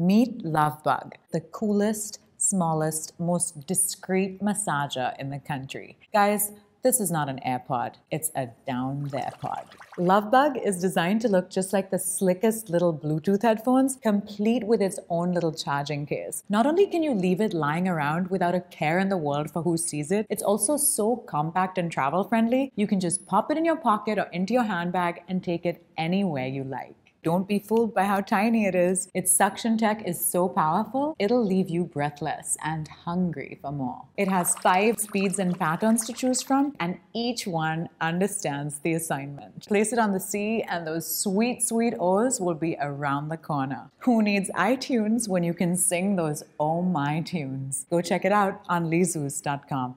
Meet Lovebug, the coolest, smallest, most discreet massager in the country. Guys, this is not an AirPod, it's a down there pod. Lovebug is designed to look just like the slickest little Bluetooth headphones, complete with its own little charging case. Not only can you leave it lying around without a care in the world for who sees it, it's also so compact and travel friendly, you can just pop it in your pocket or into your handbag and take it anywhere you like. Don't be fooled by how tiny it is. Its suction tech is so powerful, it'll leave you breathless and hungry for more. It has five speeds and patterns to choose from, and each one understands the assignment. Place it on the C, and those sweet, sweet O's will be around the corner. Who needs iTunes when you can sing those Oh My tunes? Go check it out on Leezus.com.